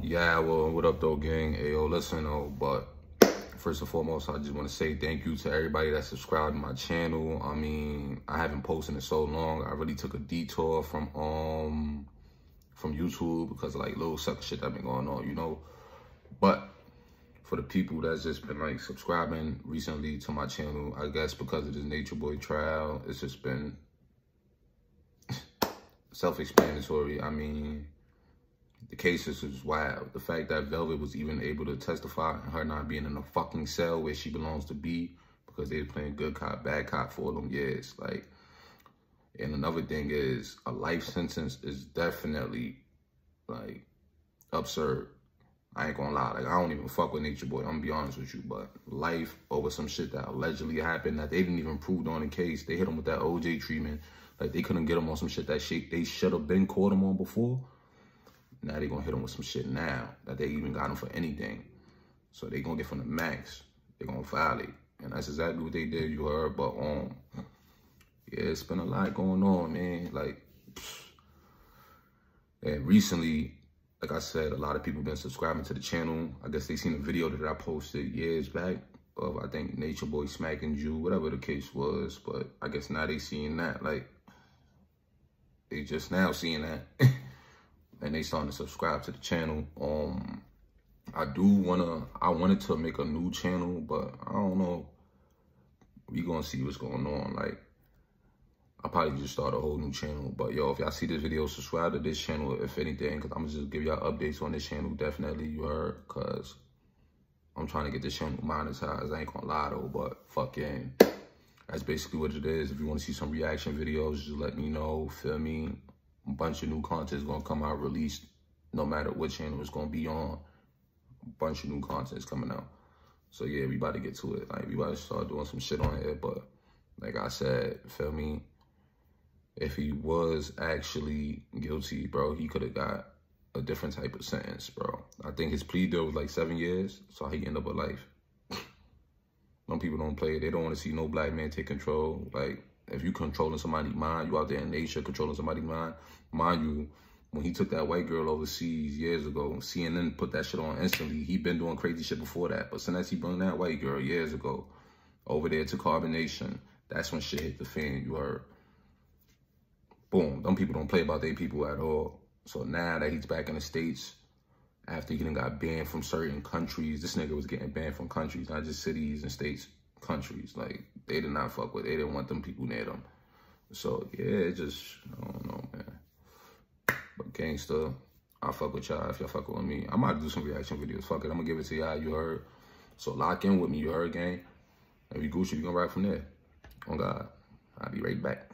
Yeah, well, what up though, gang? Ayo, listen, though, but first and foremost, I just want to say thank you to everybody that subscribed to my channel. I mean, I haven't posted in so long. I really took a detour from um from YouTube because like little sucker shit that been going on, you know. But for the people that's just been like subscribing recently to my channel, I guess because of this Nature Boy trial, it's just been self-explanatory. I mean, case is just wild. The fact that Velvet was even able to testify, and her not being in a fucking cell where she belongs to be because they were playing good cop, bad cop for them years. Like, and another thing is a life sentence is definitely like absurd. I ain't gonna lie. Like, I don't even fuck with Nature Boy. I'm gonna be honest with you. But life over some shit that allegedly happened that they didn't even prove on the case. They hit him with that OJ treatment. Like, they couldn't get him on some shit that shit they should have been caught him on before. Now they gonna hit them with some shit now that they even got them for anything. So they gonna get from the max. They gonna violate. And that's exactly what they did, you heard. But um yeah, it's been a lot going on, man. Like and recently, like I said, a lot of people been subscribing to the channel. I guess they seen a video that I posted years back of I think Nature Boy smacking Jew, whatever the case was. But I guess now they seeing that. Like they just now seeing that. and they starting to subscribe to the channel. Um, I do wanna, I wanted to make a new channel, but I don't know. We gonna see what's going on. Like, I'll probably just start a whole new channel. But yo, if y'all see this video, subscribe to this channel, if anything, because I'm gonna just give y'all updates on this channel. Definitely, you heard, because I'm trying to get this channel monetized. I ain't gonna lie though, but fucking, that's basically what it is. If you wanna see some reaction videos, just let me know, feel me? Bunch of new content is gonna come out released no matter what channel it's gonna be on. Bunch of new content is coming out. So yeah, we about to get to it. Like we about to start doing some shit on here. But like I said, feel me? If he was actually guilty, bro, he could have got a different type of sentence, bro. I think his plea deal was like seven years, so he ended up with life. Some people don't play. They don't want to see no black man take control. Like, if you controlling somebody's mind, you out there in nature controlling somebody's mind. Mind you, when he took that white girl overseas years ago, CNN put that shit on instantly. He been doing crazy shit before that. But since he brought that white girl years ago over there to Carbonation, that's when shit hit the fan, you heard. Boom. Them people don't play about their people at all. So now that he's back in the States, after he got banned from certain countries, this nigga was getting banned from countries, not just cities and states, countries. Like, they did not fuck with. They didn't want them people near them. So, yeah, it just, I don't know, man. But gangster, I fuck with y'all if y'all fuck with me. I might do some reaction videos. Fuck it, I'm gonna give it to y'all. You heard. So lock in with me. You heard, gang. And we Gucci, we gonna ride from there. On God. I'll be right back.